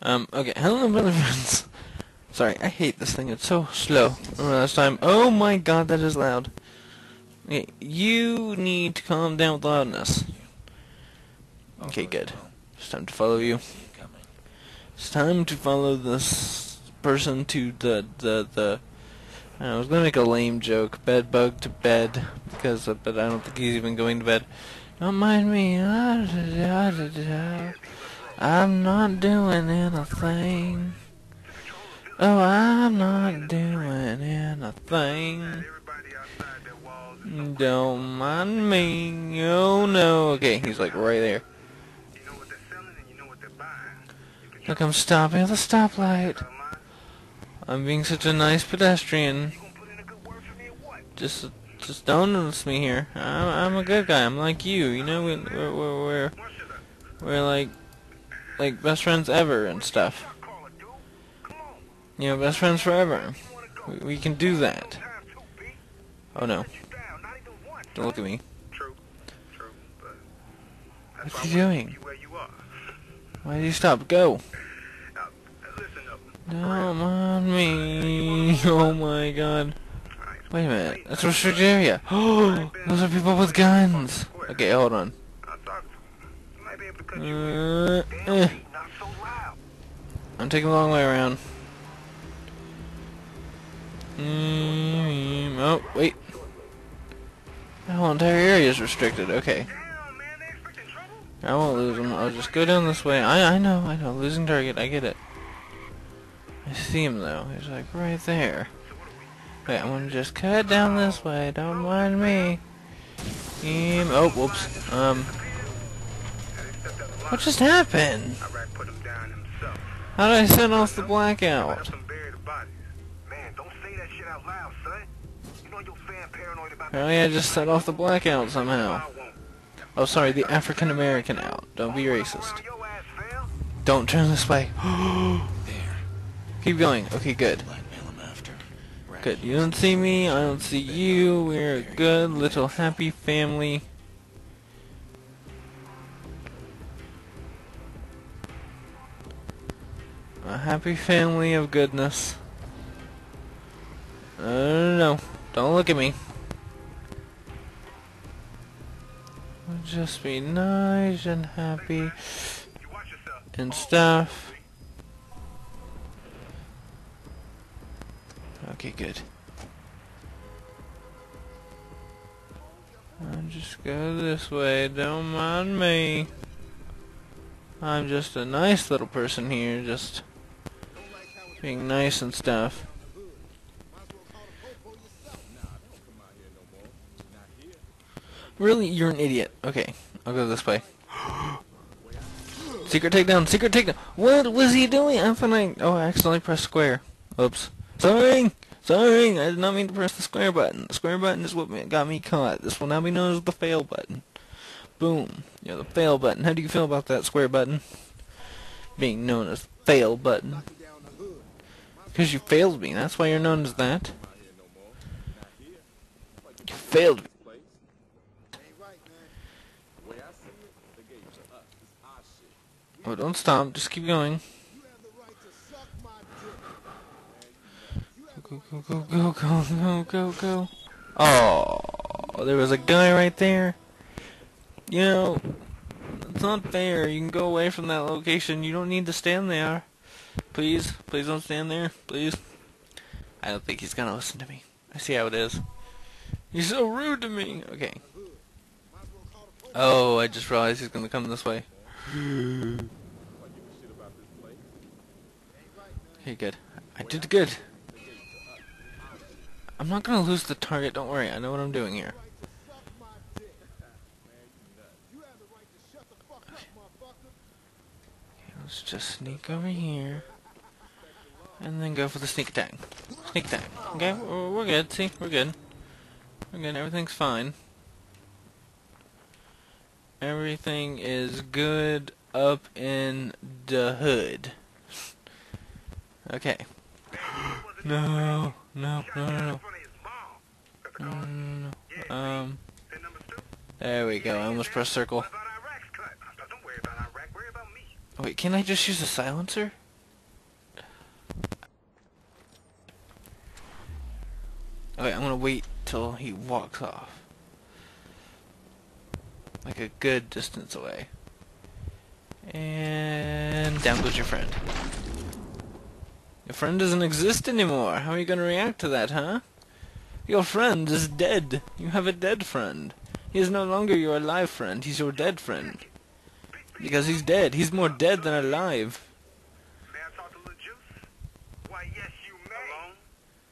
Um, okay, hello, brother friends. Sorry, I hate this thing. It's so slow. Remember last time? Oh my god, that is loud. Okay, you need to calm down with loudness. Okay, good. It's time to follow you. It's time to follow this person to the the the. I was gonna make a lame joke, bed bug to bed, because uh, but I don't think he's even going to bed. Don't mind me. I'm not doing anything. Oh, I'm not doing anything. Don't mind me. Oh no. Okay, he's like right there. Look, I'm stopping at the stoplight. I'm being such a nice pedestrian. Just, just don't notice me here. I'm, I'm a good guy. I'm like you. You know, we're, we're, we're, we're like, like best friends ever and stuff. You know, best friends forever. We, we can do that. Oh no. Don't look at me. What's he doing? Why did you stop? Go. Don't mind me. Oh my god. Wait a minute. That's restricted area. Oh, those are people with guns. Okay, hold on. Uh, eh. I'm taking the long way around. Mm, oh, wait. The whole entire area is restricted. Okay. I won't lose him. I'll just go down this way. I I know, I know. Losing target. I get it. I see him though. He's like right there. Wait, I'm gonna just cut down this way. Don't mind me. Um, oh, whoops. Um, what just happened? How did I set off the blackout? Apparently I just set off the blackout somehow. Oh, sorry, the African American out. Don't be racist. Don't turn this way. Keep going. Okay, good. Good. You don't see me, I don't see you. We're a good little happy family. A happy family of goodness. I don't. Don't look at me. Just be nice and happy and stuff. Okay, good. I'll just go this way, don't mind me. I'm just a nice little person here, just being nice and stuff. Really? You're an idiot. Okay, I'll go this way. secret takedown, secret takedown. What was he doing? I'm. Oh, I accidentally pressed square. Oops. Sorry! Sorry! I did not mean to press the square button. The square button is what got me caught. This will now be known as the fail button. Boom. Yeah, the fail button. How do you feel about that square button? Being known as fail button. Because you failed me. That's why you're known as that. You failed me. Oh, don't stop. Just keep going. Go, go, go, go, go, go, go, go. Oh, there was a guy right there. You know, it's not fair. You can go away from that location. You don't need to stand there. Please, please don't stand there. Please. I don't think he's gonna listen to me. I see how it is. He's so rude to me. Okay. Oh, I just realized he's gonna come this way. okay, good. I did good. I'm not gonna lose the target, don't worry, I know what I'm doing here. Okay, let's just sneak over here. And then go for the sneak attack. Sneak attack. Okay, we're, good, see, we're good. We're good, everything's fine. Everything is good up in the hood. Okay. No, no. No, no, no, no. Um. There we go. I almost pressed circle. Wait, can I just use a silencer? Okay, I'm gonna wait till he walks off. Like a good distance away. And down goes your friend. Your friend doesn't exist anymore. How are you gonna react to that, huh? Your friend is dead. You have a dead friend. He is no longer your alive friend. He's your dead friend. Because he's dead. He's more dead than alive. May I talk to Lil Juice? Why, yes, you may. Alone?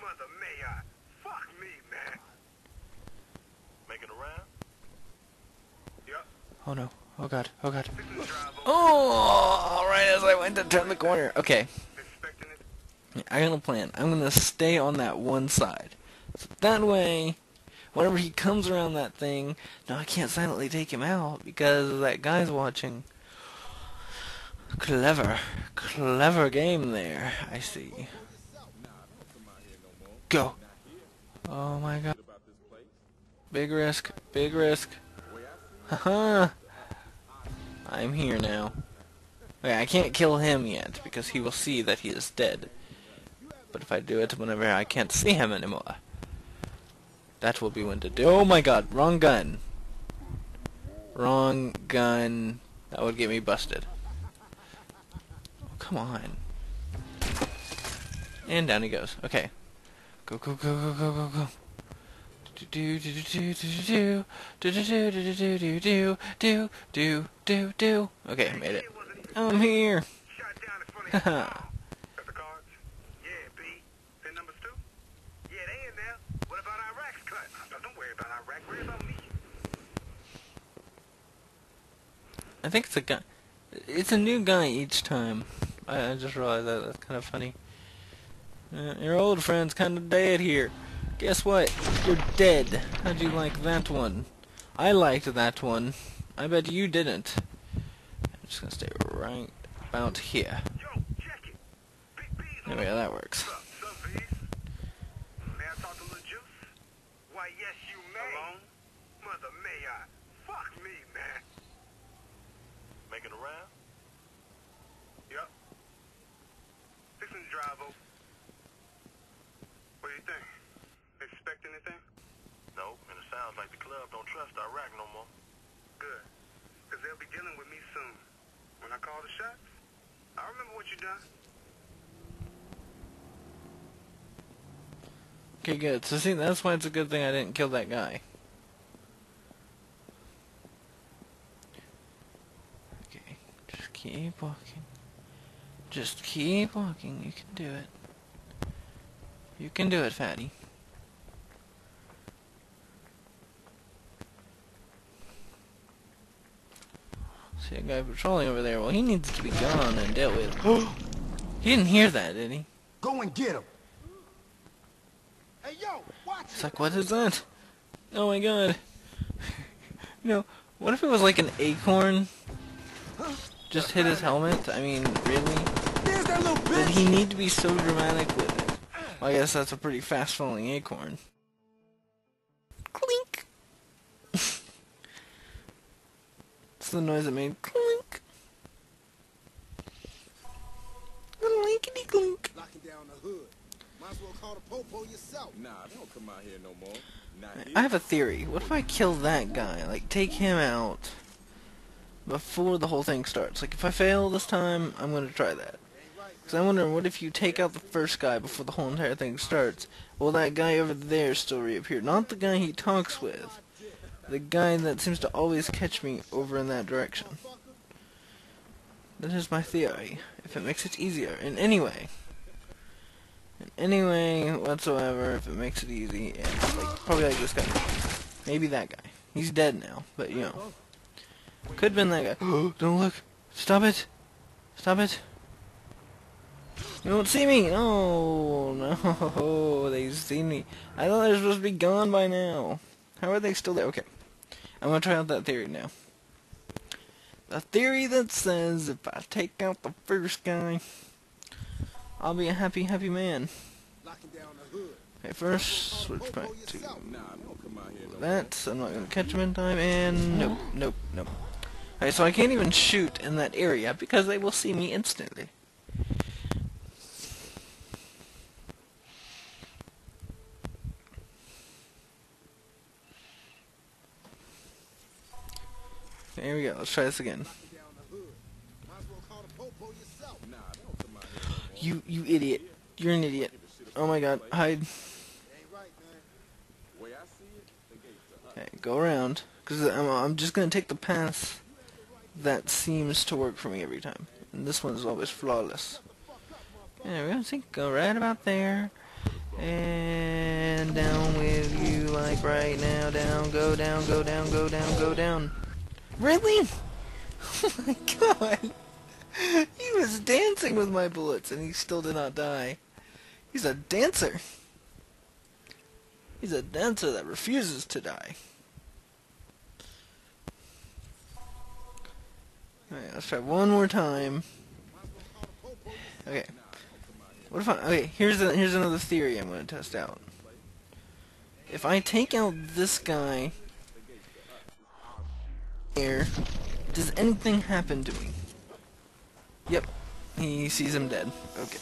Mother, may I? Fuck me, man. Making a round? Yup. Oh no. Oh god. Oh god. Oh! Right as I went to turn the corner. Okay. I got a plan. I'm gonna stay on that one side. So that way, whenever he comes around that thing, no, I can't silently take him out because that guy's watching. Clever, clever game there. I see. Go. Oh my god. Big risk, big risk. Haha. I'm here now. Okay, I can't kill him yet because he will see that he is dead. But if I do it whenever I can't see him anymore, that will be when to do. Oh my god, wrong gun. Wrong gun. That would get me busted. Oh, come on. And down he goes. Okay. Go, go, go, go, go, go, go. Do do do do do do do do do do do do do do do do. Okay, I made it. I'm here. Shot down in front of your Haha. car. Got the cards? Yeah, B. Pin numbers two? Yeah, they in there. What about Iraq's cut? No, don't worry about Iraq. Worry about me. I think it's a guy. It's a new guy each time. I, I just realized that. That's kind of funny. Uh, your old friend's kind of dead here. Guess what? You're dead. How'd you like that one? I liked that one. I bet you didn't. I'm just gonna stay right about here. There we go, that works. Making? Yep. Fixing to drive over. Like the club don't trust Iraq no more. Good. Because they'll be dealing with me soon. When I call the shots, I remember what you done. Okay, good. So see, that's why it's a good thing I didn't kill that guy. Okay, just keep walking. Just keep walking. You can do it. You can do it, fatty. See a guy patrolling over there. Well, he needs to be gone and dealt with. he didn't hear that, did he? Go and get him. Hey, yo, watch It's like, what is that? Oh my god. you know, what if it was like an acorn? Just hit his helmet? I mean, really? There's that little Did he need to be so dramatic with it? Well, I guess that's a pretty fast falling acorn. The noise it made. Clink! Clinkety clink. Locking down the hood. Might as well call the popo yourself. Nah, they don't come out here no more. I have a theory. What if I kill that guy? Like, take him out before the whole thing starts. Like, if I fail this time, I'm gonna try that. Because I'm wondering, what if you take out the first guy before the whole entire thing starts? Will that guy over there still reappear? Not the guy he talks with. The guy that seems to always catch me over in that direction. That is my theory. If it makes it easier in any way. In any way whatsoever, if it makes it easy, like probably like this guy. Maybe that guy. He's dead now, but you know. Could have been that guy. Don't look. Stop it. Stop it. You don't see me. Oh no, they see me. I thought they were supposed to be gone by now. How are they still there? Okay. I'm gonna try out that theory now. The theory that says if I take out the first guy, I'll be a happy, happy man. Okay, first switch back to that. I'm not gonna catch him in time, and nope, nope, nope. Okay, so I can't even shoot in that area because they will see me instantly. Here we go. Let's try this again. You you idiot. You're an idiot. Oh my god. Hide. To. Okay, go around. Because I'm, I'm just going to take the path that seems to work for me every time. And this one's always flawless. There we go. See, go right about there. And down with you like right now. Down, go down, go down, go down, go down. Really? Oh my god. He was dancing with my bullets and he still did not die. He's a dancer. He's a dancer that refuses to die. Alright, let's try one more time. Okay. What if I okay, here's here's another theory I'm gonna test out. If I take out this guy does anything happen to me? Yep. He sees him dead. Okay.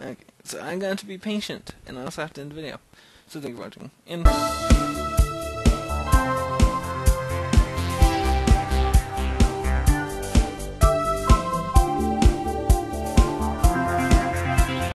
Okay. So I'm to be patient and I also have to end the video. So thank you for watching. And